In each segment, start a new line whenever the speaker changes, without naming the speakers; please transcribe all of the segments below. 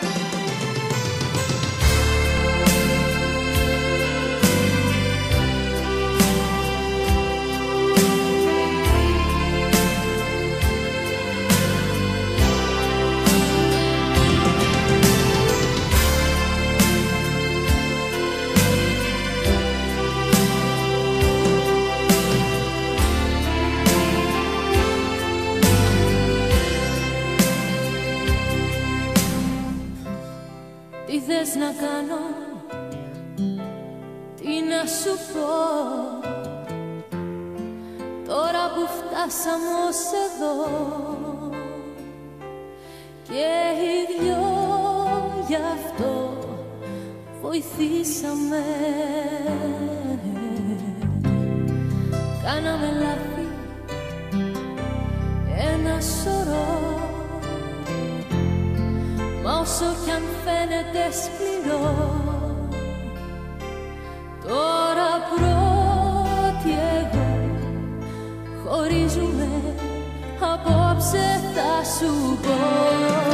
Τι θες να κάνω, τι να σου πω Τώρα που φτάσαμε ως εδώ Και οι δυο γι' αυτό βοηθήσαμε Κάναμε λάθη φαίνεται σκληρό. Τώρα πρώτη εγώ χωρίζουμε Απόψε θα σου πω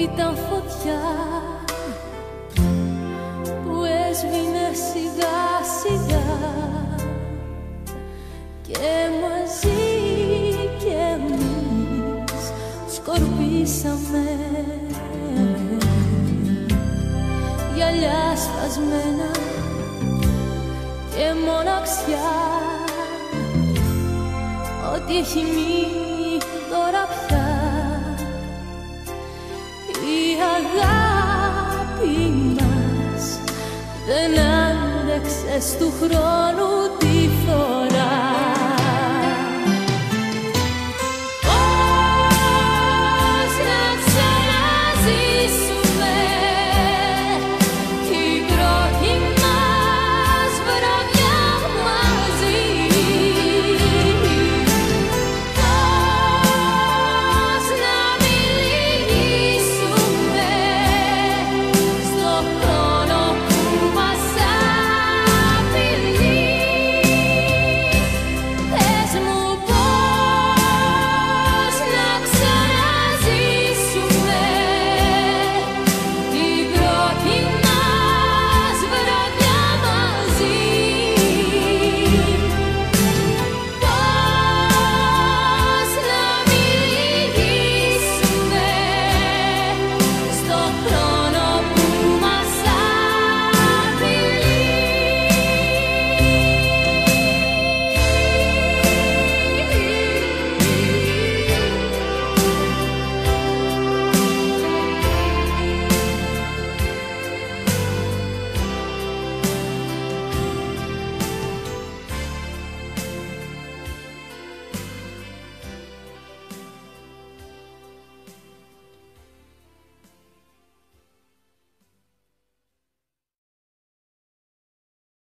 ήταν φωτιά που έσβηνε σιγά σιγά. Και μαζί κι εμείς σκορπίσαμε. Γυαλιά σπασμένα και μοναξιά. Ό,τι έχει μείνει τώρα πια δεν άντεξες του χρόνου τη φωτιά